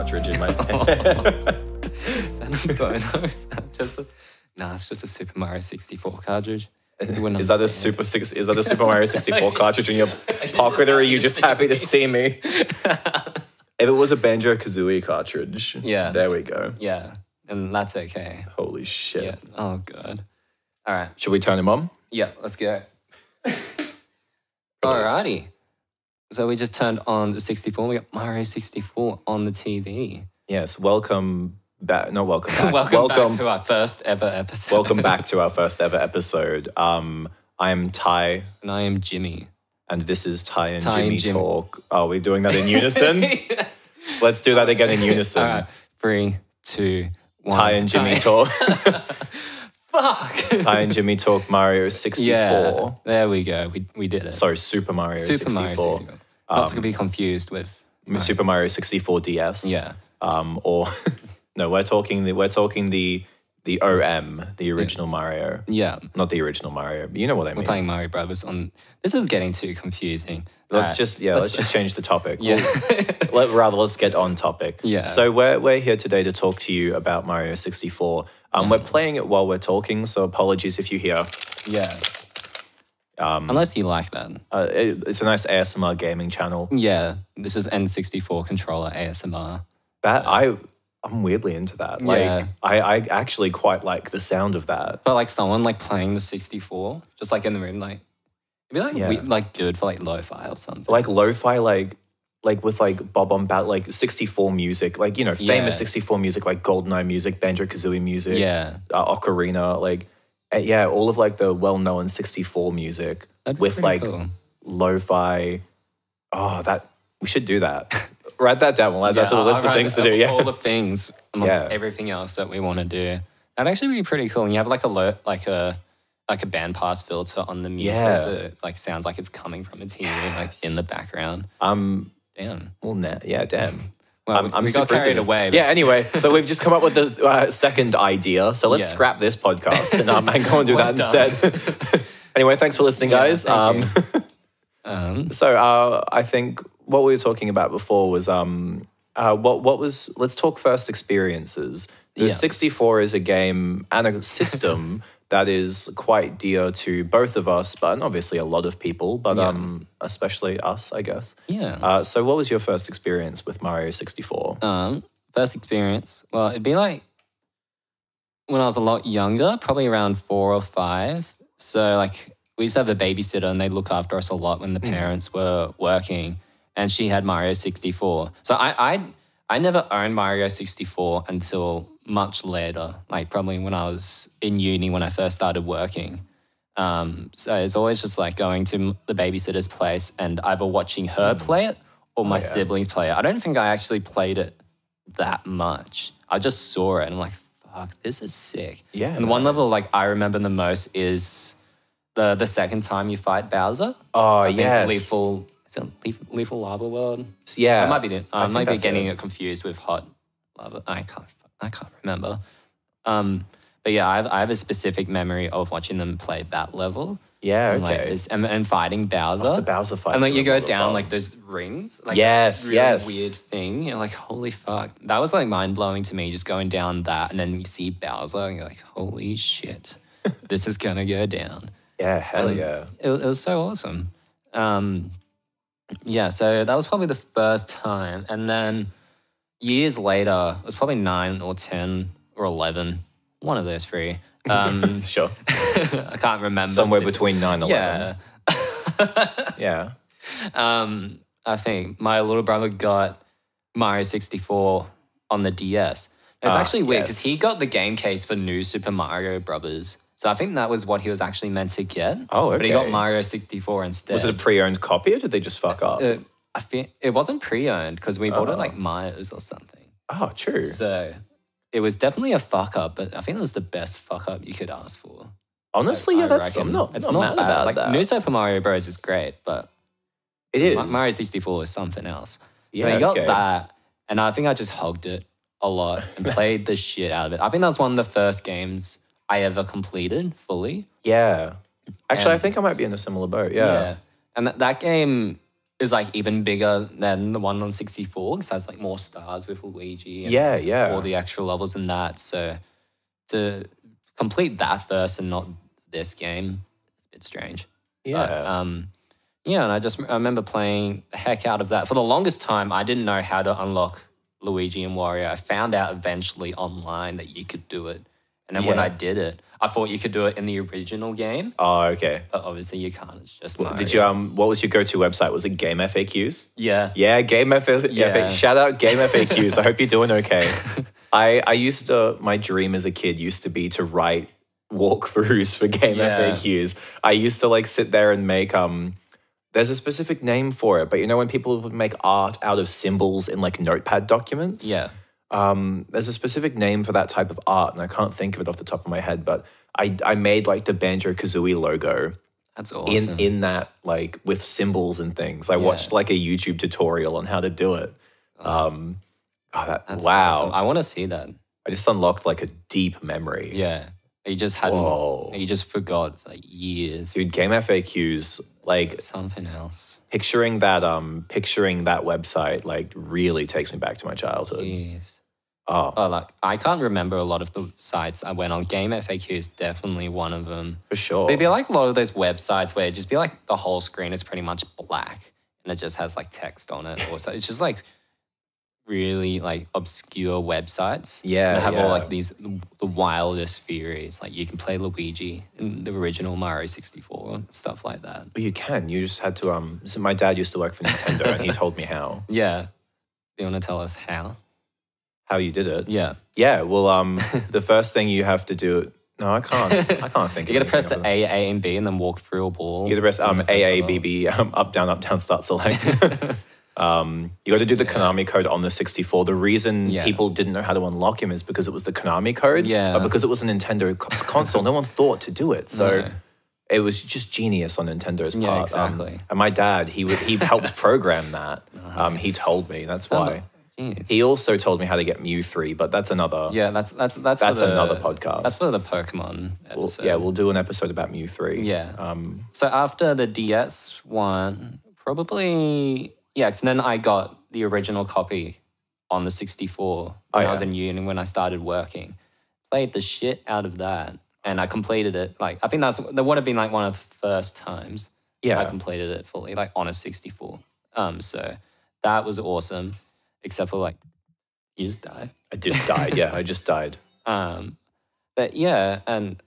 cartridge in my Is that a bono? Is that just a, nah, it's just a Super Mario 64 cartridge. Is that a. Super Six? Is that a Super Mario 64 cartridge in your pocket, or are you just happy to see me? If it was a Banjo Kazooie cartridge, Yeah. there we go. Yeah, and that's okay. Holy shit! Yeah. Oh god. All right. Should we turn him on? Yeah, let's go. Alrighty. So we just turned on 64. We got Mario 64 on the TV. Yes. Welcome back. No, welcome back. welcome, back to our first ever episode. welcome back to our first ever episode. Um, I'm Ty, And I am Jimmy. and this is Ty and Ty and Jimmy Jimmy. talk. Are we doing that in unison? Let's do that again in unison. All right. Three, two, one. Ty and Jimmy Ty- talk. Fuck. Ty and Jimmy talk Mario 64. yeah. There we go. We, we did it. Sorry, Super Mario Super 64. Mario 64. Not to be confused with. Super Mario 64 DS. Yeah. Um, or no, we're talking the we're talking the the OM, the original Mario, Yeah. not the original Mario. You know what I mean. We're Playing Mario Brothers on. This is getting too confusing. Let's Alright, just yeah, let's, just change the topic. Yeah. Well, let, rather, let's get on topic. Yeah. So we're we're here today to talk to you about Mario 64. Um, Mm. we're playing it while we're talking, so apologies if you hear. yeah. Unless you like that. Uh, it, it's a nice ASMR gaming channel. Yeah. This is N64 controller ASMR. That I I'm weirdly into that. Like Yeah. I, I actually quite like the sound of that. But like someone like playing the 64, just like in the room, like it'd be like Yeah. we, like good for like lo-fi or something. Like lo-fi, like like with like Bob-omb Bat, like 64 music, like you know, famous Yeah. 64 music, like GoldenEye music, Banjo Kazooie music, yeah. uh, Ocarina, like uh, yeah, all of like the well-known 64 music That'd with like cool. lo-fi. Oh, that we should do that. Write that down. We'll add that to the I'll list of things to do. Yeah. All the things amongst Yeah. everything else that we want to do. That'd actually be pretty cool. And you have like a lo- like a like a band pass filter on the music, Yeah. so it like sounds like it's coming from a TV, like in the background. Um. Damn. Well, nah, yeah. Damn. Well, I'm, we- I'm we got carried away. but- Yeah. Anyway, so we've just come up with the uh, second idea. So let's Yeah. scrap this podcast and, um, and go and do Well that done. instead. anyway, thanks for listening, Yeah, guys. um. Um, so uh, I think what we were talking about before was um, uh, what what was. Let's talk first experiences. The Yeah. 64 is a game and a system. That is quite dear to both of us, but obviously a lot of people, but Yeah. um, especially us, I guess. yeah. Uh, so, what was your first experience with Mario 64? Um, first experience. Well, it'd be like when I was a lot younger, probably around four or five. So like we used to have a babysitter and they'd look after us a lot when the parents were working. And she had Mario 64. So I I I never owned Mario 64 until much later, like probably when I was in uni when I first started working. Um, so it's always just like going to the babysitter's place and either watching her play it or my yeah. siblings play it. I don't think I actually played it that much. I just saw it and I'm like, fuck, this is sick. Yeah, And one level like I remember the most is the the second time you fight Bowser. Oh, yes. Lethal is it lethal, lethal Lava World? Yeah. I might be I, I might be getting it. confused with Hot Lava. I can't I can't remember. Um, but yeah, I have, I have a specific memory of watching them play that level. Yeah, And, like okay. this, and, and fighting Bowser. the Bowser fights and like you go down like those rings. Like Yes, really yes. Weird thing. You're like, holy fuck. That was like mind blowing to me, just going down that, and then you see Bowser, and you're like, holy shit, this is gonna go down. Yeah, hell Um, yeah. It, was- it was so awesome. Um, yeah, so that was probably the first time. And then years later, it was probably nine or 10 or 11, one of those three. Um, Sure. I can't remember. Somewhere between 9 and 11. Yeah. Yeah. um, I think my little brother got Mario 64 on the DS. It was Ah, actually weird because he got the game case for New Super Mario Brothers. So I think that was what he was actually meant to get. Oh, okay. But he got. Mario 64 instead. Was it a pre owned copy or did they just fuck up? Uh, I think it wasn't pre-owned because we bought Oh. it like Myers or something. oh, true. So it was definitely a fuck up, but I think it was the best fuck up you could ask for. Honestly, I yeah, that's reckon. I'm not, it's not, not bad. like that. New Super Mario Bros is great, but it is. Ma- Mario 64 is something else. yeah, so you got okay. that, and I think I just hugged it a lot and played the shit out of it. I think that was one of the first games I ever completed fully. Yeah. Actually, I think I might be in a similar boat. Yeah. And that, that game, is like even bigger than the one on 64 because it has like more stars with Luigi. And Yeah, yeah. All the extra levels in that. So to complete that first and not this game, it's a bit strange. yeah. But, um, yeah, and I just I remember playing the heck out of that. For the longest time, I didn't know how to unlock Luigi and Wario. I found out eventually online that you could do it. And then when I did it, I thought you could do it in the original game, oh, okay. but obviously you can't. It's just Did you um? What was your go-to website? Was it Game FAQs? Yeah. Yeah, Game FAQs. Yeah. Shout out Game FAQs. I hope you're doing okay. I I used to my dream as a kid used to be to write walkthroughs for Game Yeah. FAQs. I used to like sit there and make um. There's a specific name for it, but you know when people would make art out of symbols in like notepad documents. Yeah. Um, there's a specific name for that type of art, and I can't think of it off the top of my head. But I I made like the Banjo Kazooie logo That's awesome. in in that like with symbols and things. I watched like a YouTube tutorial on how to do it. Um, oh, that That's wow! awesome. I want to see that. I just unlocked like a deep memory. Yeah. You just hadn't, Whoa. you just forgot for like years. dude, game FAQs like It's something else. picturing that um picturing that website like really takes me back to my childhood. Jeez. Oh, Oh, like I can't remember a lot of the sites I went on. Game FAQ is definitely one of them. for sure. It'd be like a lot of those websites where it just be like the whole screen is pretty much black and it just has like text on it or so. It's just like really like obscure websites. Yeah, That have all like these the wildest theories. Like you can play Luigi in the original Mario 64 and stuff like that. Well, you can. You just had to um. So my dad used to work for Nintendo, and he told me how Yeah. Do you want to tell us how? How you did it. Yeah. Yeah. Well, um, the first thing you have to do. No, I can't. I can't think. You gotta press the A, A, and B and then walk through a ball. You gotta press um then A press A B B um, up down up down start select. um, you got to do the Konami code on the 64. The reason Yeah. people didn't know how to unlock him is because it was the Konami code. Yeah. But because it was a Nintendo console, no one thought to do it. So. No. It was just genius on Nintendo's Yeah, part. Um, exactly. and my dad, he would, he helped program that. Um, he told me. That's why. Jeez. He also told me how to get Mew three, but that's another. Yeah, that's that's that's That's the, another podcast. That's for the Pokemon We'll- episode. yeah, we'll do an episode about Mew three. Yeah. Um, So after the DS one, probably yeah. 'cause then I got the original copy on the sixty four when Oh, I was in uni when I started working. Played the shit out of that, and I completed it. Like I think that's that would have been like one of the first times Yeah, I completed it fully, like on a sixty four. Um, so that was awesome, except for like you just died. I just died. Yeah, I just died. Um, but yeah, and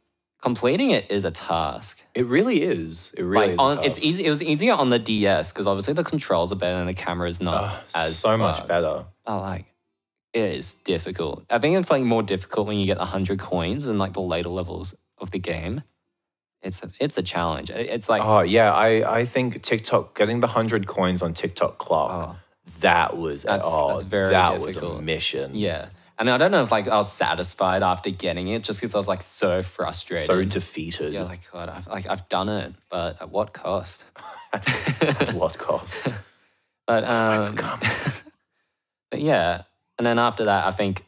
completing it is a task. It really is. It really like is. on, it's easy. It was easier on the DS because obviously the controls are better and the camera is not Ugh, as so much better. But like, it is difficult. I think it's like more difficult when you get hundred coins and like the later levels of the game. It's a, it's a challenge. It's like Oh yeah, I I think Tick Tock getting the hundred coins on Tick Tock Clock. Oh. That was That's- oh, that's very that was a difficult. mission. yeah. And I don't know if like I was satisfied after getting it just because I was like so frustrated. So defeated. yeah, like God, I've like I've done it, but at what cost? At what cost? But um, but yeah, and then after that, I think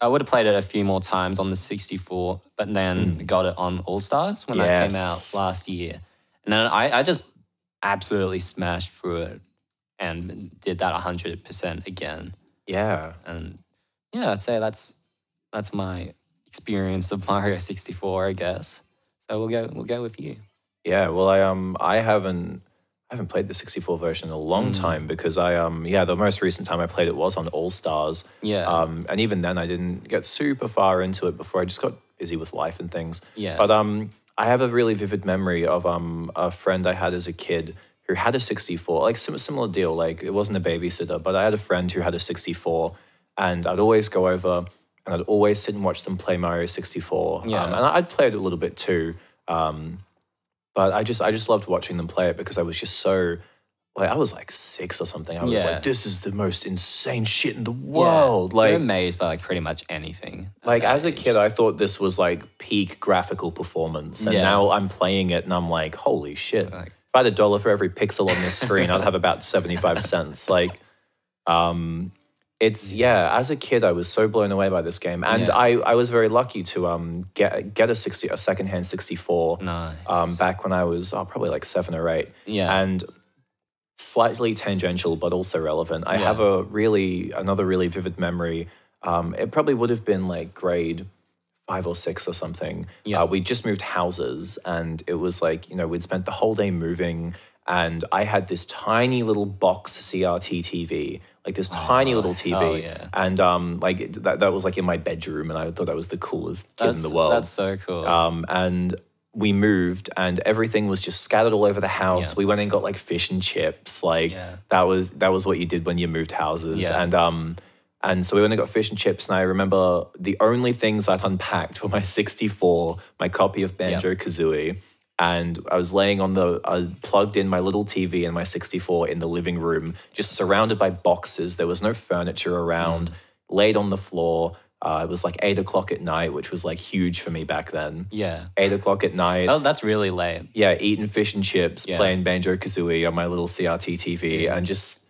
I would have played it a few more times on the 64, but then got it on All Stars when that came out last year, and then I, I just absolutely smashed through it and did that 100% again. Yeah. And yeah, I'd say that's that's my experience of Mario 64, I guess. So we'll go we'll go with you. Yeah, well, I um, I haven't, I haven't played the 64 version in a long Mm. time because I um, yeah, the most recent time I played it was on All Stars. Yeah. Um, and even then, I didn't get super far into it before I just got busy with life and things. Yeah. But um, I have a really vivid memory of um, a friend I had as a kid who had a 64, like sim- similar deal. Like it wasn't a babysitter, but I had a friend who had a 64, and I'd always go over and I'd always sit and watch them play Mario 64. Yeah. Um, and I'd play it a little bit too. Um, but I just I just loved watching them play it because I was just so like I was like six or something. I was Yeah. like, this is the most insane shit in the Yeah. world. You're Like amazed by like pretty much anything. like as a kid, I thought this was like peak graphical performance, and Yeah. now I'm playing it and I'm like, holy shit! Like- if I had a dollar for every pixel on this screen, I'd have about seventy five cents. Like, um, it's yeah. As a kid, I was so blown away by this game, and Yeah. I I was very lucky to um get get a sixty a second hand sixty four Nice. um back when I was oh, probably like seven or eight. Yeah. and slightly tangential but also relevant. I Yeah. have a really another really vivid memory. Um, it probably would have been like grade five or six or something. Yeah. Uh, we just moved houses, and it was like you know we'd spent the whole day moving, and I had this tiny little box CRT TV, like this tiny little TV, hell yeah. and um, like that that was like in my bedroom, and I thought I was the coolest kid That's, in the world. that's so cool. Um, and we moved, and everything was just scattered all over the house. Yeah. We went and got like fish and chips. Like Yeah. that was that was what you did when you moved houses. Yeah. And um, and so we went and got fish and chips. And I remember the only things I'd unpacked were my 64, my copy of Banjo Kazooie. And I was laying on the, I plugged in my little TV and my 64 in the living room, just surrounded by boxes. There was no furniture around, Mm. laid on the floor. Uh, it was like eight o'clock at night, which was like huge for me back then. yeah. Eight o'clock at night. That was- that's really late. yeah, eating fish and chips, Yeah. playing Banjo Kazooie on my little CRT TV, and just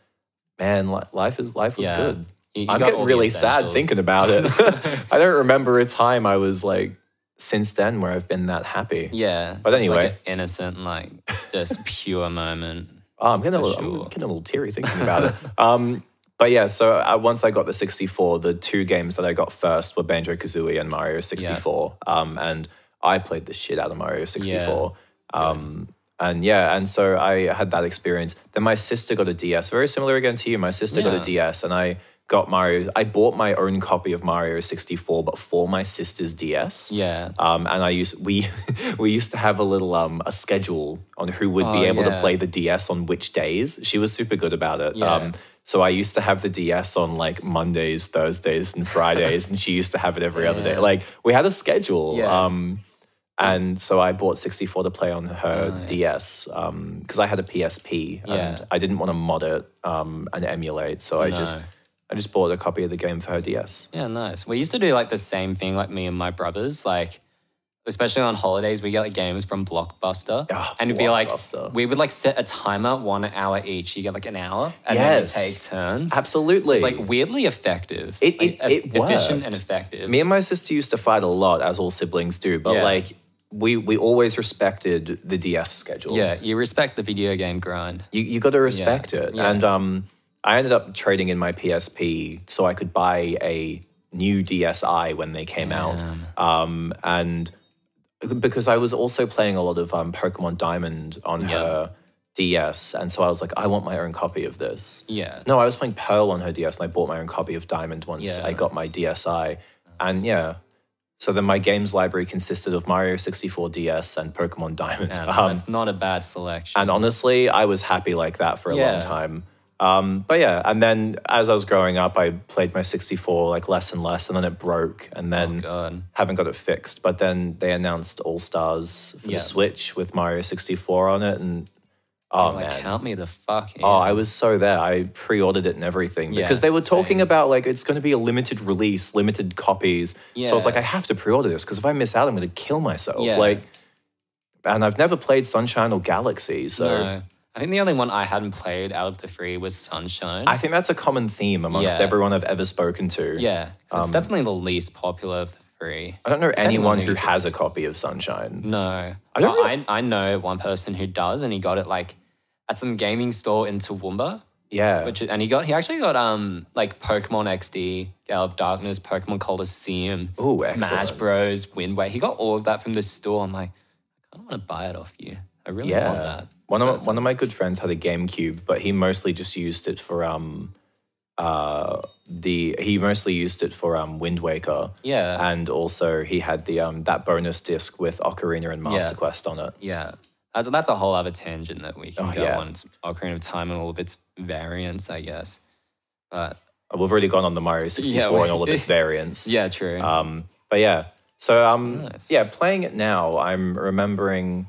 man, li- life is life was Yeah. good. You- you I'm getting really sad thinking about it. I don't remember a time I was like since then where I've been that happy. Yeah. But anyway. like an innocent, like just pure moment. Oh, I'm getting a little, I'm getting a little teary thinking about it. Um, but yeah, so uh, once I got the 64, the two games that I got first were Banjo Kazooie and Mario 64. Um, and I played the shit out of Mario 64. Um, and yeah, and so I had that experience. Then my sister got a DS, very similar again to you. My sister got a DS, and I got Mario. I bought my own copy of Mario 64, but for my sister's DS. Yeah. Um, and I used we we used to have a little um a schedule on who would be Oh, able to play the DS on which days. She was super good about it. Yeah. Um, so I used to have the DS on like Mondays, Thursdays, and Fridays, and she used to have it every other day. Like we had a schedule. Yeah. Um, and so I bought 64 to play on her Nice. DS because I had a PSP Yeah. and I didn't want to mod it um, and emulate. So I just No. I just bought a copy of the game for her DS. Yeah, nice. We used to do like the same thing, like me and my brothers. Like, especially on holidays, we get like games from Blockbuster, Ah, and it'd be like we would like set a timer, one hour each. You get like an hour, and Yes. then take turns. Absolutely. It's like weirdly effective. It- like, it- it efficient worked. and effective. Me and my sister used to fight a lot, as all siblings do, but Yeah. like we we always respected the DS schedule. yeah, you respect the video game grind. You you got to respect it. yeah. And um I ended up trading in my PSP so I could buy a new DSi when they came out. Um and because I was also playing a lot of um Pokemon Diamond on Yeah. her DS and so I was like I want my own copy of this. Yeah. No, I was playing Pearl on her DS and I bought my own copy of Diamond once Yeah. I got my DSi. And yeah. So then my games library consisted of Mario 64 DS and Pokemon Diamond. And Um, that's not a bad selection. and honestly, I was happy like that for a long time. Um, but yeah, and then as I was growing up, I played my 64 like less and less, and then it broke, and then God. haven't got it fixed. But then they announced All Stars for Yeah. the Switch with Mario 64 on it, and oh like, man, count me the fuck in. Oh, I was so there. I pre-ordered it and everything Yeah, because they were talking same. about like it's going to be a limited release, limited copies. So I was like, I have to pre-order this because if I miss out, I'm going to kill myself. Yeah. Like, and I've never played Sunshine or Galaxy, so no. I think the only one I hadn't played out of the three was Sunshine. I think that's a common theme amongst Yeah. everyone I've ever spoken to. Yeah, Um, it's definitely the least popular of the three. I don't know anyone on who has a copy of Sunshine. No, I I, don't I, I know one person who does, and he got it like at some gaming store in Toowoomba, Yeah. which and he got he actually got um like Pokemon XD, Gale of Darkness, Pokemon Colosseum, Ooh, Smash excellent. Bros, Wind Waker. He got all of that from the store. I'm like, I kind of want to buy it off you. I really want that. One So of one of my good friends had a GameCube, but he mostly just used it for um uh the he mostly used it for um Wind Waker. Yeah. And also he had the um that bonus disc with Ocarina and Master Quest on it. Yeah. That's, that's a whole other tangent that we can Oh, go yeah. on. It's Ocarina of Time and all of its variants, I guess. But We've already gone on the Mario 64 Yeah, we- and all of its variants. yeah, true. Um, but yeah, so um, Nice. yeah, playing it now, I'm remembering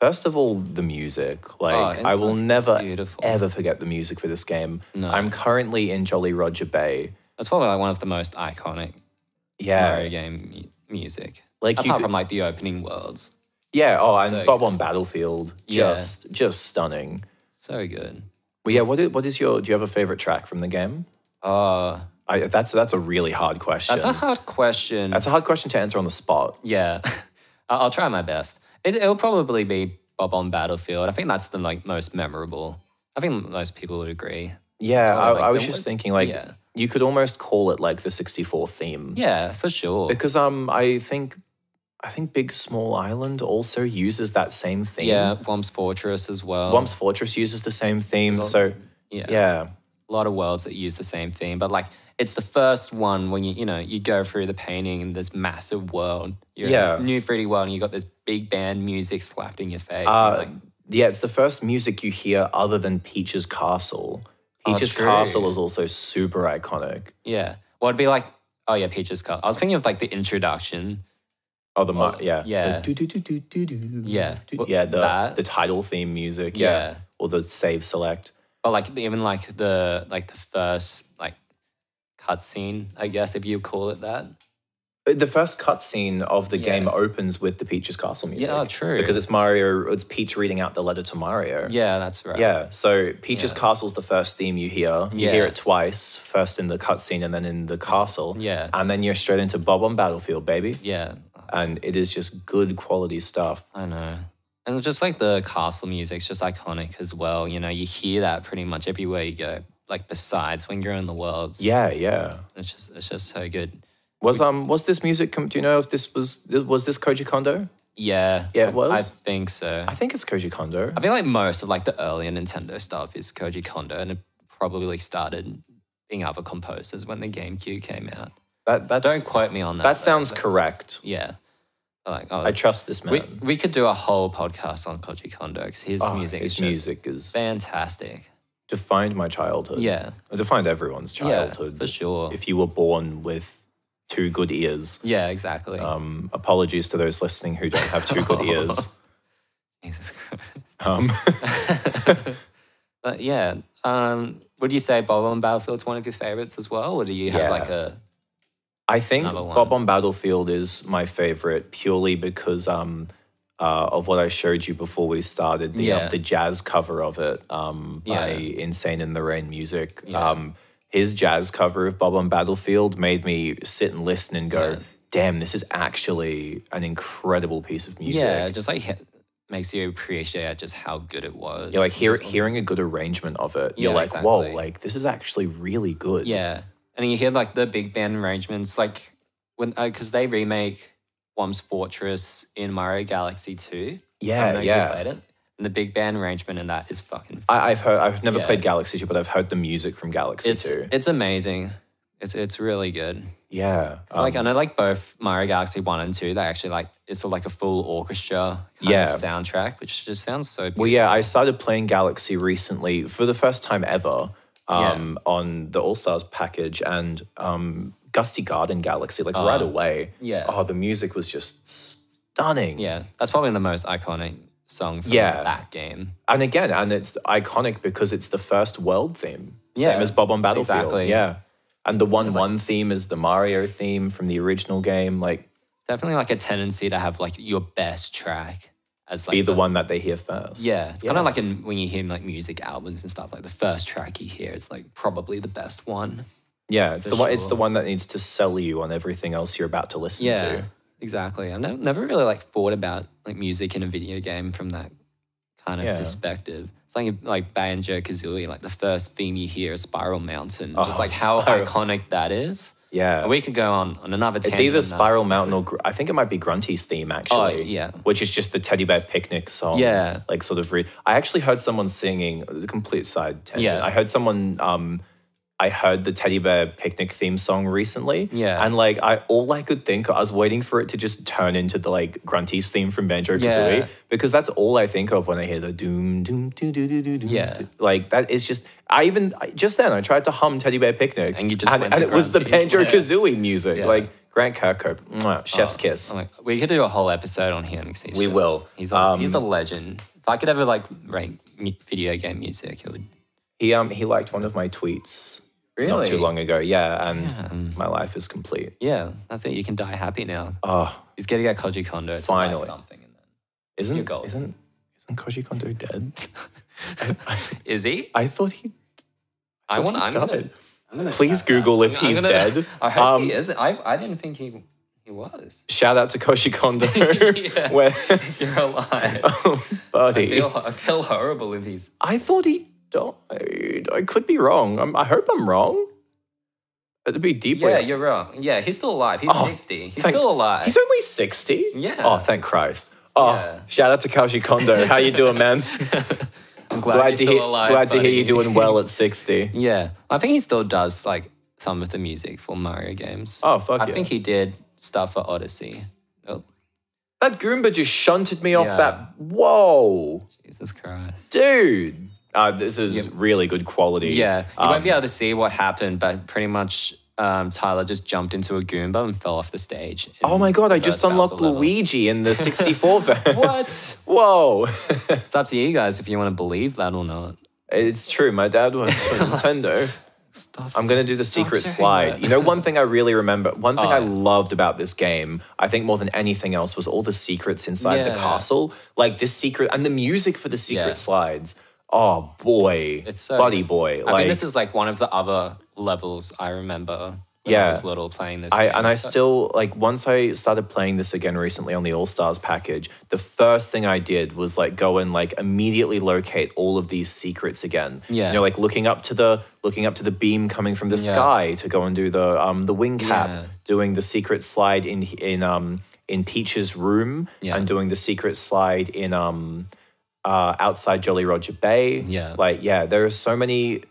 first of all the music. Oh, like Oh, I will never ever forget the music for this game. No. I'm currently in Jolly Roger Bay. that's probably like one of the most iconic Yeah, Mario game mu- music. like you Apart could- from like the opening worlds. yeah. Oh, and So Bob-omb Battlefield, Yeah. just just stunning. So good. But yeah, what is, what is your? Do you have a favorite track from the game? Oh, I, that's that's a really hard question. that's a hard question. That's a hard question to answer on the spot. yeah. I'll try my best. It, it'll probably be Bob-omb Battlefield. I think that's the like most memorable I think most people would agree. Yeah, well, like, I was just thinking like yeah. you could almost call it like the 64 theme. Yeah, for sure. Because um I think I think Big Small Island also uses that same theme. yeah, Whomp's Fortress as well. Whomp's Fortress uses the same theme. So yeah. yeah. A lot of worlds that use the same theme, but like it's the first one when you you know you go through the painting in this massive world. You're in Yeah. this new 3D world, and you got this big band music slapped in your face. Uh, like, yeah, it's the first music you hear other than Peach's Castle. Oh, Peach's true. Castle is also super iconic. yeah, well, it'd be like oh yeah, Peach's Castle. I was thinking of like the introduction. Oh, the Oh, yeah, yeah. The do-do-do-do-do-do. Yeah, well, yeah, the that. the title theme music, yeah. Yeah. or the save select. But like even like the like the first like cutscene, I guess if you call it that. Uh, the first cutscene of the game opens with the Peach's Castle music. Yeah, true. Because it's Mario, it's Peach reading out the letter to Mario. Yeah, that's right. Yeah, so Peach's Yeah. Castle's the first theme you hear. You Yeah. hear it twice, first in the cutscene and then in the castle. Yeah. And then you're straight into Bob-omb Battlefield, baby. Yeah. And it is just good quality stuff. I know. And just like the castle music's just iconic as well. You know, you hear that pretty much everywhere you go. Like besides when you're in the worlds. Yeah, yeah. It's just it's just so good. Was um was this music? Do you know if this was was this Koji Kondo? Yeah. Yeah, it was? I think so. I think it's Koji Kondo. I feel like most of like the earlier Nintendo stuff is Koji Kondo and it probably started being other composers when the GameCube came out. That that's Don't quote me on that. that though, sounds correct. Yeah. Like oh, I trust this man. we, we could do a whole podcast on Koji Kondo 'cause his Oh, music his is music is fantastic. defined my childhood. Yeah. It defined everyone's childhood. Yeah, for sure. If you were born with two good ears. Yeah, exactly. Um, apologies to those listening who don't have two good ears. Jesus Christ. Um, But yeah, um, would you say Bob-omb Battlefield's one of your favorites as well, or do you have Yeah. like a I think Bob-omb Battlefield is my favorite purely because um, uh, of what I showed you before we started the Yeah. um, the jazz cover of it um, by Yeah. Insane in the Rain Music. Yeah. Um, his jazz cover of Bob-omb Battlefield made me sit and listen and go, Yeah. "Damn, this is actually an incredible piece of music." yeah, just like makes you appreciate just how good it was. You're like hear, hearing a good arrangement of it. You're Yeah, like, whoa, like this is actually really good. Yeah, and you hear like the big band arrangements, like when because they remake Whomp's Fortress in Mario Galaxy Two. Yeah, don't know if you yeah. played it. And the big band arrangement in that is fucking. I, I've heard. I've never Yeah. played Galaxy 2, but I've heard the music from Galaxy it's 2. it's amazing. It's it's really good. Yeah. It's like I um, know like both Mario Galaxy One and Two. They actually like it's like a full orchestra kind Yeah. of soundtrack, which just sounds so. Beautiful. Well, yeah, I started playing Galaxy recently for the first time ever um, on the All Stars package and um, Gusty Garden Galaxy, like right away. yeah. Oh, the music was just stunning. Yeah, that's probably the most iconic song from Yeah. that game. And again, and it's iconic because it's the first world theme. Yeah, Same as Bob-omb Battlefield. exactly. Yeah. And the 1 1 theme is the Mario theme from the original game. Like, definitely like a tendency to have like your best track as like be the one that they hear first. Yeah, it's kind of like in, when you hear like music albums and stuff. Like the first track you hear is like probably the best one. Yeah, it's the one. It's the one that needs to sell you on everything else you're about to listen Yeah, to. exactly. I've never, never really like thought about like music in a video game from that kind of Yeah. perspective. It's like like Banjo Kazooie, like the first theme you hear is Spiral Mountain, just Oh, like how Spiral- iconic that is. Yeah, We could go on on another. it's either. Spiral Mountain or Gr- I think it might be Grunty's theme actually. Oh, yeah. which is just the Teddy Bear Picnic song. Yeah. like sort of. Re- I actually heard someone singing. A complete side tangent. Yeah. I heard someone. Um, I heard the Teddy Bear Picnic theme song recently. Yeah. and like I all I could think I was waiting for it to just turn into the like Grunty's theme from Banjo Kazooie Yeah. because that's all I think of when I hear the doom doom doo doo doo doo doom. Yeah. doo. like that is just. I even I- just then I tried to hum Teddy Bear Picnic And you just and, and it was the Banjo. Kazooie music Yeah. like Grant Kirkhope, mwah, chef's kiss. Like, we could do a whole episode on him. he's We just- will. He's a, Um, he's a legend. If I could ever like mu- video game music, it would. He um he liked one of my tweets not too long ago. Yeah, and Damn. my life is complete. Yeah, that's it. You can die happy now. Oh, He's getting a Koji Kondo to Finally. write something. And isn't You're golden. isn't isn't Koji Kondo dead? Is he? I thought he. I thought want. I'm gonna. died. I'm gonna Please check that. Google if I'm- I'm he's gonna- dead. I hope Um, he isn't. I I didn't think he he was. Shout out to Koji Kondo. Yeah. Where, you're alive, oh, I buddy, feel I feel horrible if he's. I thought he. Died. I could be wrong. I'm, I hope I'm wrong. It'd be deeply. Yeah, you're wrong. Yeah, he's still alive. He's Oh, 60. He's thank- still alive. He's only 60? Yeah. Oh, thank Christ. Oh, Yeah. shout out to Koji Kondo. How you doing, man? I'm glad, glad you're to still hear, alive. glad to hear you doing well at 60. Yeah, I think he still does like some of the music for Mario games. Oh, fuck I yeah. think he did stuff for Odyssey. Oh, That Goomba just shunted me off that. Whoa. Jesus Christ. Dude. Uh, this is really good quality. Yeah, you Um, won't be able to see what happened, but pretty much um, Tyler just jumped into a Goomba and fell off the stage. Oh my god, I just unlocked Bowser level. Luigi in the 64 version. What? Whoa. it's up to you guys if you want to believe that or not. it's true. My dad was for Nintendo. Stop. I'm going to do the secret slide. You know, one thing I really remember, one thing I Oh. loved about this game, I think more than anything else, was all the secrets inside the castle. Like this secret and the music for the secret Yeah. slides. Oh boy. It's so buddy boy. I like think this is like one of the other levels I remember. When Yeah. I was little playing this. I game. and I still like once I started playing this again recently on the All Stars package, the first thing I did was like go and like immediately locate all of these secrets again. Yeah. You know, like looking up to the looking up to the beam coming from the Yeah. sky to go and do the um the wing cap, Yeah. doing the secret slide in in um in Peach's room Yeah. and doing the secret slide in um uh outside Jolly Roger Bay. Yeah. Like yeah, there are so many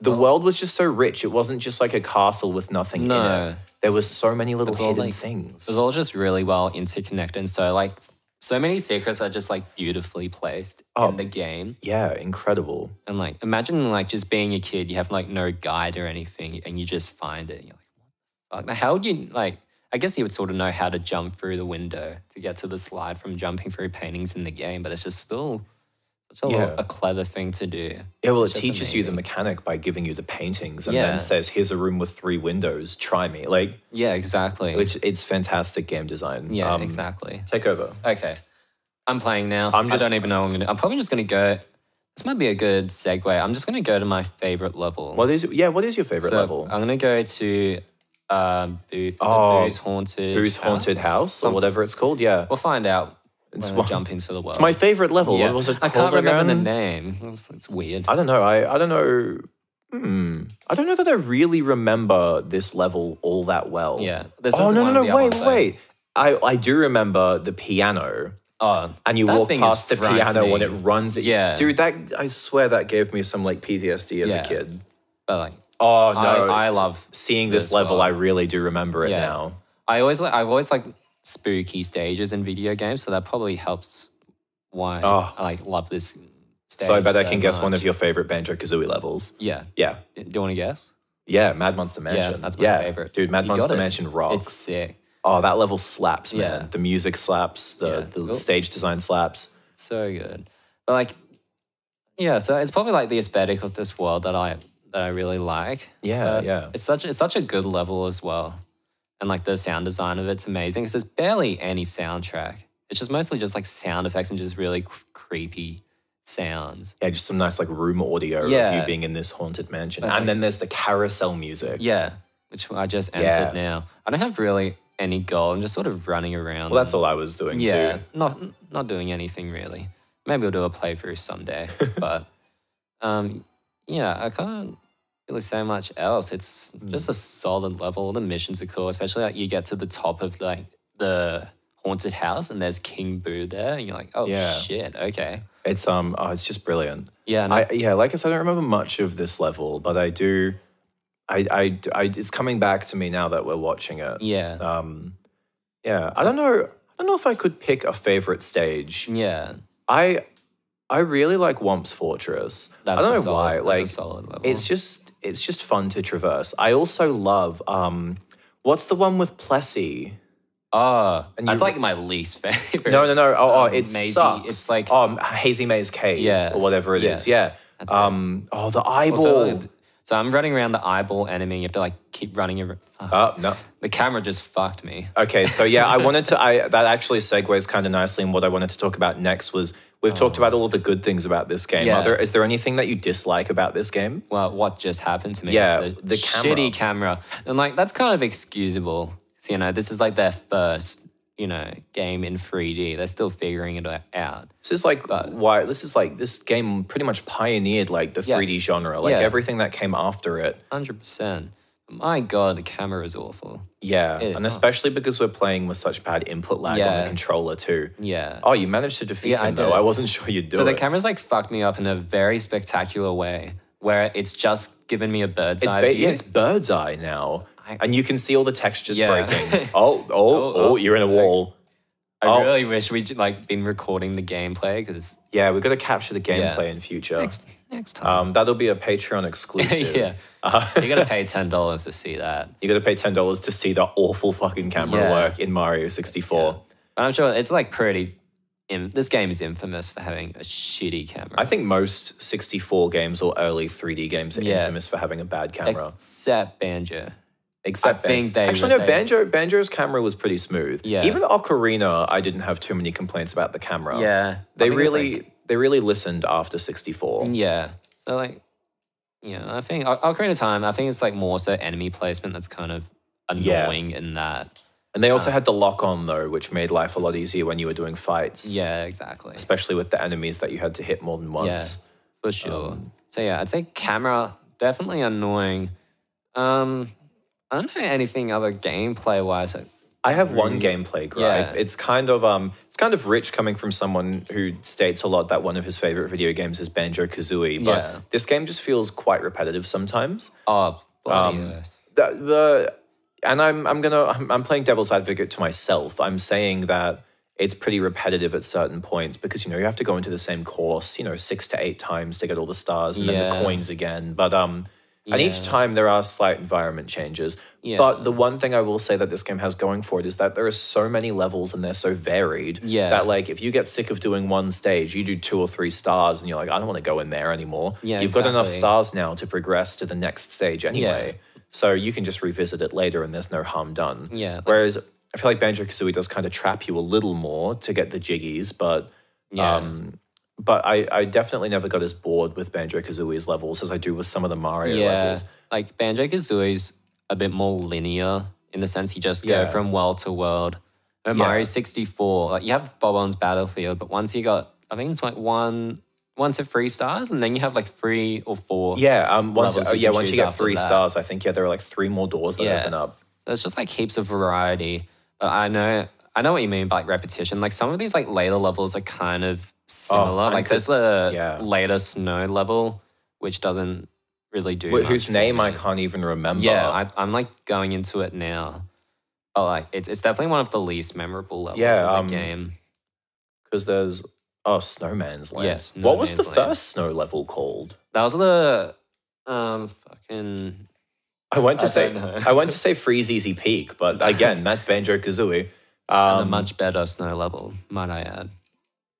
the world was just so rich. It wasn't just like a castle with nothing in No. it. There was so many little hidden like- things. It was all just really well interconnected. So like so many secrets are just like beautifully placed Oh. in the game. yeah, incredible. And like imagine like just being a kid, you have like no guide or anything, and you just find it. And you're like, what the fuck? How would you like I guess you would sort of know how to jump through the window to get to the slide from jumping through paintings in the game, but it's just still such a, Yeah. a clever thing to do. Yeah, well, It's it just teaches you the mechanic by giving you the paintings and Yeah. then says, "Here's a room with three windows. Try me." Like, Yeah, exactly. which it's fantastic game design. yeah, Um, exactly. Take over. Okay. I'm playing now. I'm I don't even know what I'm gonna I'm probably just gonna go this might be a good segue. I'm just gonna go to my favorite level. What is? Yeah, what is your favorite So, level? I'm gonna go to um Boo, Oh, Boo's Haunted Who's haunted house or whatever it's called? Yeah, We'll find out It's one- jump into the world. it's my favorite level. yeah. What was it? I can't remember the name. It's, it's weird. I don't know. I I don't know. Hmm. I don't know that I really remember this level all that well. Yeah. This Oh no no no! Wait wait wait. I I do remember the piano. Oh, and you walk past the piano when it runs at Yeah. Dude, that I swear that gave me some like PTSD as Yeah. a kid. But like Oh no. I love seeing this, this level. I really do remember it Yeah. now. I always like I've always like spooky stages in video games, so that probably helps why Oh. I like love this stage. so I bet I can guess one of your favorite Banjo Kazooie levels. Yeah. Yeah. Do you want to guess? Yeah, Mad Monster Mansion. that's my favorite. Dude, Mad You Monster. Mansion rocks. It's sick. oh, that level slaps, man. Yeah. The music slaps, the, Yeah. the Cool. stage design slaps. So good. But like yeah, so it's probably like the aesthetic of this world that I that I really like. Yeah, But yeah. It's such it's such a good level as well. And like the sound design of it's amazing because there's barely any soundtrack. It's just mostly just like sound effects and just really cr- creepy sounds. Yeah, just some nice like room audio of you being in this haunted mansion. But, and like- then there's the carousel music. Yeah, which I just Yeah. entered now. I don't have really any goal. I'm just sort of running around. Well, that's all I was doing yeah, too. not not doing anything really. Maybe we'll do a playthrough someday. but um, yeah, I can't really say much else. It's Hmm. just a solid level. The missions are cool, especially like you get to the top of like the haunted house and there's King Boo there, and you're like, oh Yeah. shit, okay, It's um oh, it's just brilliant. yeah, I, I, yeah, like I said, I don't remember much of this level, but I do. I, I, I, it's coming back to me now that we're watching it. yeah, Um, yeah, I don't know. I don't know if I could pick a favorite stage. yeah. I, I really like Whomp's Fortress. That's I don't a know solid, why. Like, solid level. it's just, it's just fun to traverse. I also love. Um, what's the one with Plessy? oh, and that's like my least favorite. No, no, no. Oh, oh Um, it Maisie, sucks. it's like- um, Hazy Maze Cave, Yeah, or whatever it is. yeah. yeah. That's it. Um, oh, the eyeball. Also, so I'm running around the eyeball enemy. You have to like keep running. Fuck. Oh no. the camera just fucked me. Okay, so yeah, I wanted to. I that actually segues kind of nicely. And what I wanted to talk about next was we've talked oh. about all the good things about this game. Oh. Yeah. Are there, is there anything that you dislike about this game? Well, what just happened to me? Yeah, the, the camera. shitty camera, and like that's kind of excusable. 'cause, you know, this is like their first you know, game in 3D. They're still figuring it out. This is like why this is like this game pretty much pioneered like the Yeah. 3D genre. Like Yeah. everything that came after it. 100%. My God, the camera is awful. Yeah. And especially because we're playing with such bad input lag on the controller too. Yeah. Oh, you managed to defeat Yeah, I him though. did. I wasn't sure you'd do so it. the camera's like fucked me up in a very spectacular way where it's just given me a bird's it's eye view. yeah, it's bird's eye now. I- and you can see all the textures Yeah. breaking. oh, oh, oh, oh, you're in a wall. I oh. really wish we'd like been recording the gameplay because Yeah, we've got to capture the Yeah. gameplay in future. next next time. Um, that'll be a Patreon exclusive. yeah. Uh, you gotta pay ten dollars to see that. you got to pay ten dollars to see the awful fucking camera Yeah. work in Mario 64. But I'm sure it's like pretty. In, this game is infamous for having a shitty camera. I think most 64 games or early 3D games are Yeah. infamous for having a bad camera. except Banjo. Except I think they actually no they- Banjo Banjo's camera was pretty smooth. Yeah. Even Ocarina, I didn't have too many complaints about the camera. Yeah, they I think it's, really like- they really listened after 64. yeah. So like, yeah, I think Ocarina of Time. I think it's like more so enemy placement that's kind of Yeah. annoying in that. And they also Uh. had the lock on though, which made life a lot easier when you were doing fights. Yeah, exactly. Especially with the enemies that you had to hit more than once. Yeah, for sure. Um, so yeah, I'd say camera definitely annoying. Um, I don't know anything other gameplay wise. I have one gameplay gripe. Yeah. It's kind of um it's kind of rich coming from someone who states a lot that one of his favorite video games is Banjo Kazooie, but Yeah. this game just feels quite repetitive sometimes. Oh, bloody Um, earth. the, the and I'm I'm gonna I'm, I'm playing devil's advocate to myself. I'm saying that it's pretty repetitive at certain points because you know you have to go into the same course you know six to eight times to get all the stars and then the coins again. But um, and each time there are slight environment changes. Yeah. But the one thing I will say that this game has going for it is that there are so many levels and they're so varied Yeah. that like if you get sick of doing one stage, you do two or three stars and you're like I don't want to go in there anymore. Yeah, You've got enough stars now to progress to the next stage anyway. Yeah. So you can just revisit it later and there's no harm done. Yeah, Whereas I feel like Banjo Kazooie does kind of trap you a little more to get the jiggies, but Yeah. um but I, I definitely never got as bored with Banjo Kazooie's levels as I do with some of the Mario yeah, levels. like Banjo Kazooie's a bit more linear in the sense you just go Yeah. from world to world. And Yeah. Mario 64, like you have Bob-omb's Battlefield, but once you got, I think it's like one, one to three stars, and then you have like three or four. Yeah, um once uh, you yeah, once you get three that. stars, I think yeah, there are like three more doors that Yeah. open up. So it's just like heaps of variety. But I know I know what you mean by like repetition. Like some of these like later levels are kind of similar. and like there's the yeah. later snow level, which doesn't really do. Much whose name I can't even remember. Yeah, I, I'm like going into it now. But like it's it's definitely one of the least memorable levels Yeah, in the um, game. because there's oh Snowman's Land. Yeah, what was the Land. first snow level called? That was the um fucking I went to I say. I went to say Freezeezy Peak, but again, that's Banjo Kazooie. and a Um, much better snow level, might I add.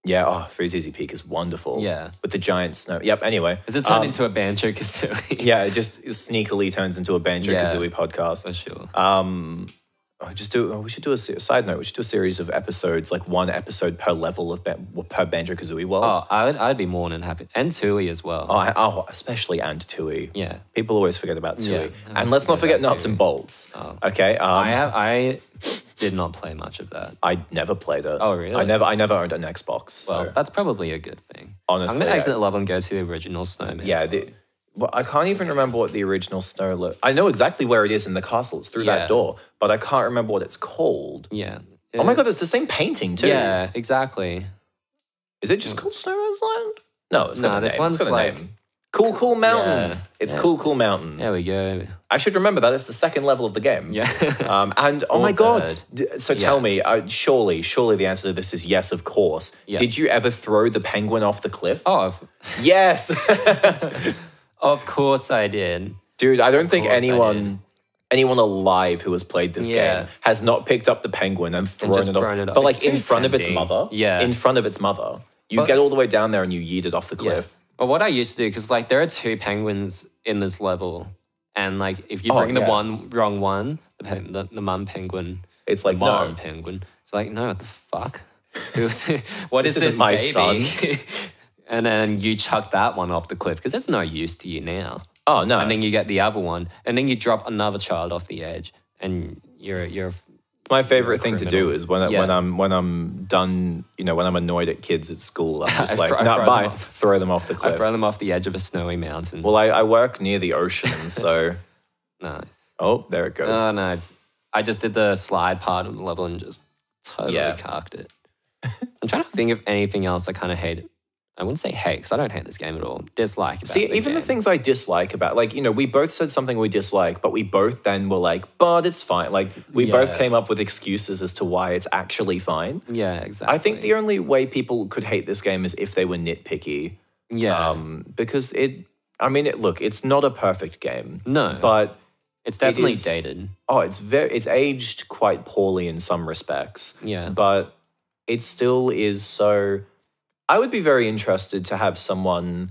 Yeah, oh, Freezeezy Peak is wonderful. Yeah. with the giant snow. Yep. Anyway, Is it turned um, into a banjo kazooie? yeah, it just sneakily turns into a Banjo Yeah. Kazooie podcast. for sure. Um, oh, just do. Oh, we should do a side note. We should do a series of episodes, like one episode per level of per Banjo Kazooie world. Oh, I would I'd be more than happy. And Tooie as well. Oh, I- oh, especially and Tooie. yeah. People always forget about Tooie. Yeah, and let's not forget forget nuts Tooie. and bolts. Oh. Okay. Um, I have I did not play much of that. I never played it. Oh, really? I never. I never owned an Xbox. So Well, that's probably a good thing. honestly, I'm gonna I- exit the level and go to the original snowman. yeah. The, well, I can't even remember what the original snow look. I know exactly where it is in the castle. It's through Yeah. that door, but I can't remember what it's called. Yeah. Oh my god, it's the same painting too. Yeah, exactly. Is it just called Snowman's Land? No, it's got this name. one's it's like- name. Cool Cool Mountain. Yeah. It's Yeah. Cool Cool Mountain. There we go. I should remember that. It's the second level of the game. Yeah. Um, and oh Or my god! third. So tell me, uh, surely, surely the answer to this is yes, of course. Yeah. Did you ever throw the penguin off the cliff? oh, Yes, of course I did. dude. I don't think course I did. anyone, anyone alive who has played this Yeah. game has not picked up the penguin and thrown just it off. thrown it off. But like in front of its mother. Yeah. in front of its mother. You But- get all the way down there and you yeet it off the cliff. But what I used to do, because like there are two penguins in this level, and like if you Oh, bring the one wrong one, the pen, the, the mum penguin, It's like mom no. penguin, it's like no, what the fuck? What is This this, isn't my baby? and then you chuck that one off the cliff because it's no use to you now. Oh no. And then you get the other one, and then you drop another child off the edge, and you're you're My favorite thing to do is when I, when Yeah. I'm when I'm done, you know, when I'm annoyed at kids at school, I'm just like, throw- I no, throw bye, them off. throw them off the I throw them off the edge of a snowy mountain. well, I, I work near the ocean, so nice. oh, there it goes. Oh no, I just did the slide part of the level and just totally Yeah. carked it. I'm trying to think of anything else I kind of hate. I wouldn't say hate because I don't hate this game at all. Dislike about See, the even the things I dislike about, like, you know, we both said something we dislike, but we both then were like, but it's fine. Like, we both came up with excuses as to why it's actually fine. Yeah, exactly. I think the only way people could hate this game is if they were nitpicky. yeah Um, because it, I mean, it, look, it's not a perfect game, no, but it's definitely is- dated. oh, it's very, it's aged quite poorly in some respects. Yeah, but it still is so i would be very interested to have someone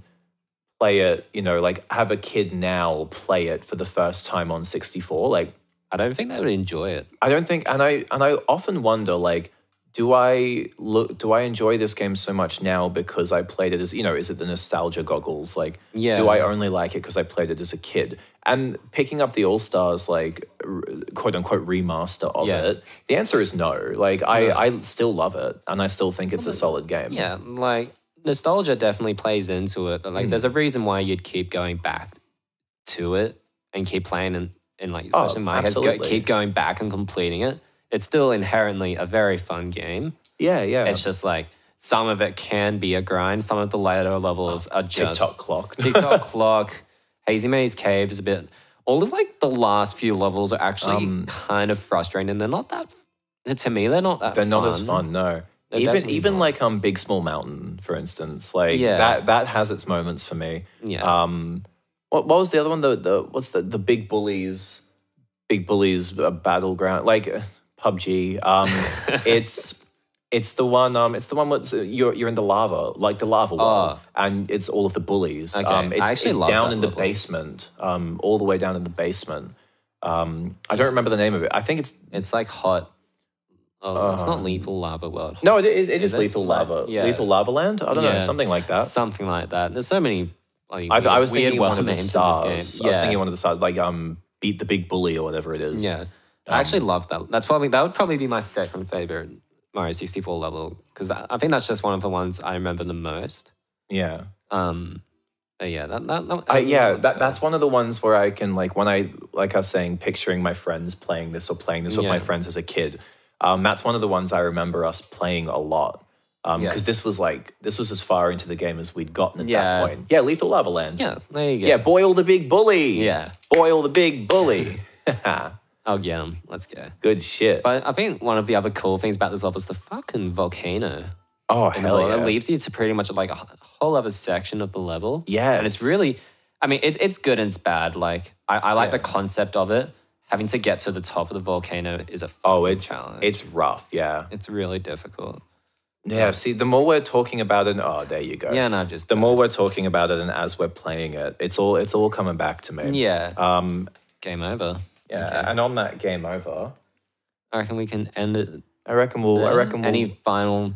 play it you know like have a kid now play it for the first time on 64 like I don't think they would enjoy it. i don't think and i and i often wonder like do i look do i enjoy this game so much now because i played it as you know is it the nostalgia goggles like Yeah. do i only like it because i played it as a kid and picking up the all stars like quote unquote remaster of Yeah. it the answer is no like i No. i still love it and i still think it's a solid game Yeah, like nostalgia definitely plays into it, but like Hmm. there's a reason why you'd keep going back to it and keep playing and, and like especially in my Oh, keep going back and completing it. It's still inherently a very fun game. yeah yeah It's just like some of it can be a grind. Some of the later levels are just Tick Tock Clock Tick Tock clock, Hazy Maze Cave is a bit. All of like the last few levels are actually Um, kind of frustrating. And they're not that. To me, they're not that. they're not as fun no They're even even not. like um big small mountain for instance like Yeah. that that has its moments for me Yeah. Um, what what was the other one? The the what's the the big bullies, big bullies uh, battleground like PUBG. Um, it's it's the one. Um, it's the one where you're you're in the lava, like the lava wall, and it's all of the bullies. Okay, Um, it's I actually it's love down that in the level. basement. Um, all the way down in the basement. Um, I don't remember the name of it. I think it's It's like hot. Oh, it's not Um, lethal lava world. no, it, it, it is, Is it? lethal lava, Yeah. lethal lava land. I don't know, something like that. Something like that. There's so many. Like, I, weird, I was thinking one of the stars. game. I was thinking one of the stars, like um, beat the big bully or whatever it is. Yeah. I actually love that. That's probably that would probably be my second favorite Mario 64 level because I, I think that's just one of the ones I remember the most. yeah. Um, yeah, that, that, that I, yeah, that, that's one of the ones where I can like when I like I was saying, picturing my friends playing this or playing this with my friends as a kid. Um, that's one of the ones I remember us playing a lot. Um, Yeah. because this was like this was as far into the game as we'd gotten at Yeah. that point. Yeah, Lethal Lava Land. Yeah, there you go. Yeah, boil the big bully. Yeah. Boil the big bully. I'll get them. Let's go. Good shit. But I think one of the other cool things about this level is the fucking volcano. oh hell yeah. It leaves you to pretty much like a whole other section of the level. Yeah, And it's really, I mean, it, it's good and it's bad. Like, I, I like the concept of it. Having to get to the top of the volcano is a Oh, it's challenge. it's rough. Yeah. it's really difficult. Yeah. See, the more we're talking about it, oh, there you go. Yeah, no, just The more we're talking about it, and as we're playing it, it's all it's all coming back to me. yeah, Um. game over. Yeah. Okay. And on that game over, I reckon we can end it. I reckon we'll. I reckon we'll. Any final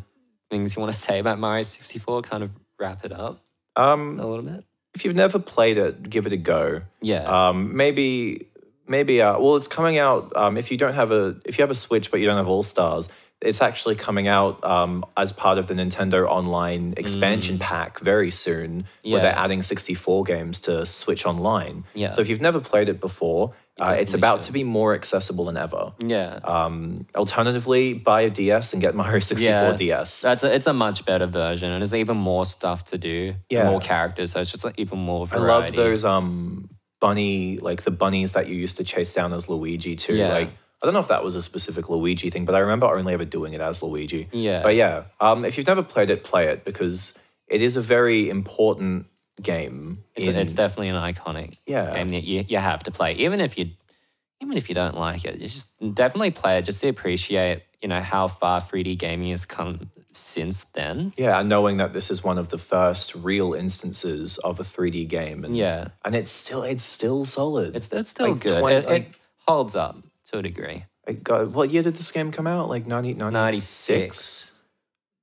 things you want to say about Mario 64? Kind of wrap it up um. a little bit. If you've never played it, give it a go. Yeah. Um. Maybe. Maybe. Uh. Well, it's coming out. Um. If you don't have a. If you have a Switch but you don't have All Stars. It's actually coming out um, as part of the Nintendo Online expansion pack very soon, yeah. where they're Mm. Adding 64 games to Switch Online. Yeah. So if you've never played it before, uh, it's about to be more accessible than ever. yeah. Um, alternatively, buy a DS and get Mario 64 Yeah. DS. That's a, it's a much better version, and there's even more stuff to do. Yeah. more characters, so it's just like even more I variety. loved those um, bunny, like the bunnies that you used to chase down as Luigi too. Yeah. Like I don't know if that was a specific Luigi thing, but I remember only ever doing it as Luigi. Yeah. But yeah, um, if you've never played it, play it because it is a very important game. It's, in- it's definitely an iconic Yeah. game that you, you have to play, even if you even if you don't like it. You just definitely play it just to appreciate you know how far 3D gaming has come since then. yeah, and knowing that this is one of the first real instances of a 3D game, and Yeah, and it's still it's still solid. it's it's still Like good. 20 it, like- it holds up to a degree. What year did this game come out? Like 90, 96? 96.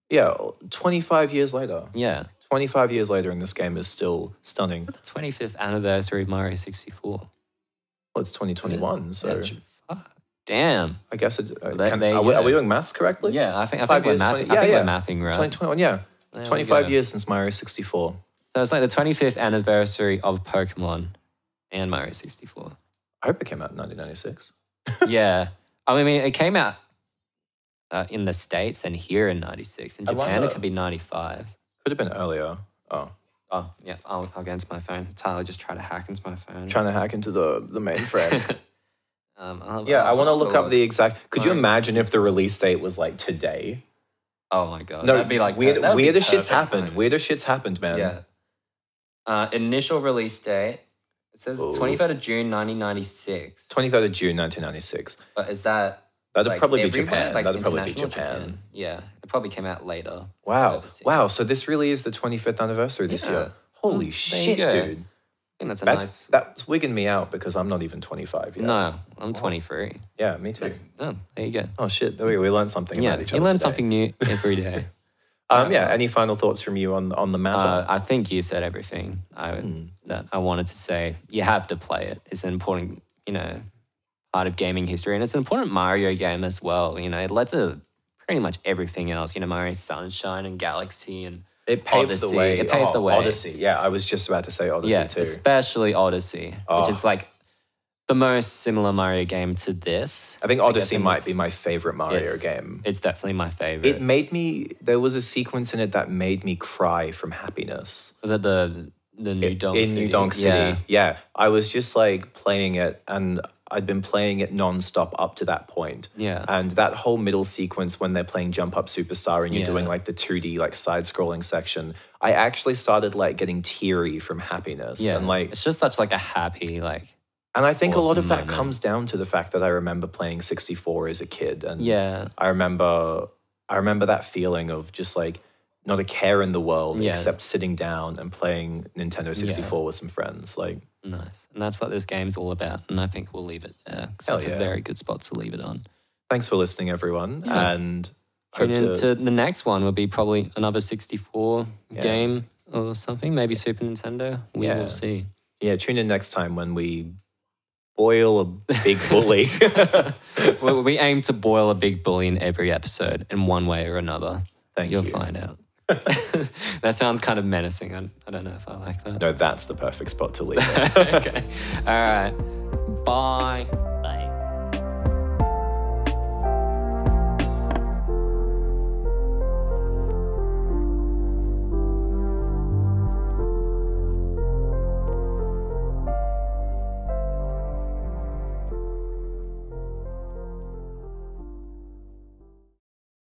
Yeah, 25 years later. Yeah, 25 years later, and this game is still stunning. the 25th anniversary of Mario 64. Well, it's 2021, so Yeah. Damn. I guess it, uh, There- can- there you are, we, are we doing maths correctly? Yeah, I think I think we're years, math- 20 I yeah, think yeah. we're mathing right. 2021, yeah. There 25 years since Mario 64. So it's like the 25th anniversary of Pokemon and Mario 64. I hope it came out in 1996. yeah. I mean, it came out uh, in the States and here in 96. In Japan, it could be 95. Could have been earlier. Oh, Oh, yeah. I'll, I'll get into my phone. Tyler just tried to hack into my phone. trying to hack into the, the mainframe. um, I'll- yeah, I'll I want to look up the exact. Could you imagine if the release date was like today? Oh my God. No, That'd be like weird, that would be weirder shit's happened. timing. Weirder shit's happened, man. Yeah. Uh, initial release date. It says Ooh. 23rd of June 1996. 23rd of June 1996. But is that That'd like, probably be? Japan. Like That'd probably be international Japan. Yeah, it probably came out later. Wow. overseas. Wow. So this really is the 25th anniversary this Yeah. year. Holy Mm, shit, dude. I think that's a That's nice. that's wigging me out because I'm not even 25 yet. No, I'm 23. Yeah, me too. Oh, there you go. Oh shit, there we, we learned something Yeah, about each you learn today. something new every day. Um, yeah. Any final thoughts from you on on the matter? uh, I think you said everything I Hmm. that I wanted to say. You have to play it. It's an important, you know, part of gaming history, and it's an important Mario game as well. You know, it led to pretty much everything else. You know, Mario Sunshine and Galaxy and it paved Odyssey, the way. it paved oh, the way. Odyssey. Yeah, I was just about to say Odyssey yeah, too. especially Odyssey, which Oh. is like the most similar Mario game to this. I think Odyssey in might be my favorite Mario It's- game. It's definitely my favorite. It made me. There was a sequence in it that made me cry from happiness. was it the the New Donk in City? New Donk City. Yeah. Yeah. I was just like playing it, and I'd been playing it nonstop up to that point. Yeah. And that whole middle sequence when they're playing Jump Up Superstar and you're Yeah. doing like the 2D like side scrolling section, I actually started like getting teary from happiness. Yeah, And like it's just such like a happy like and I think a lot of that moment. comes down to the fact that I remember playing 64 as a kid. And yeah I remember I remember that feeling of just like not a care in the world Yeah. except sitting down and playing Nintendo 64 with some friends. Like nice and that's what this game's all about and I think we'll leave it there because that's yeah. a very good spot to leave it on. thanks for listening everyone Yeah. and Tune to- into the next one will be probably another 64 Yeah. game or something maybe Super Nintendo. We will see. yeah, tune in next time when we boil a big bully. we, we aim to boil a big bully in every episode in one way or another. Thank You'll you. find out. That sounds kind of menacing. I, I don't know if I like that. no, that's the perfect spot to leave okay. All right. Bye.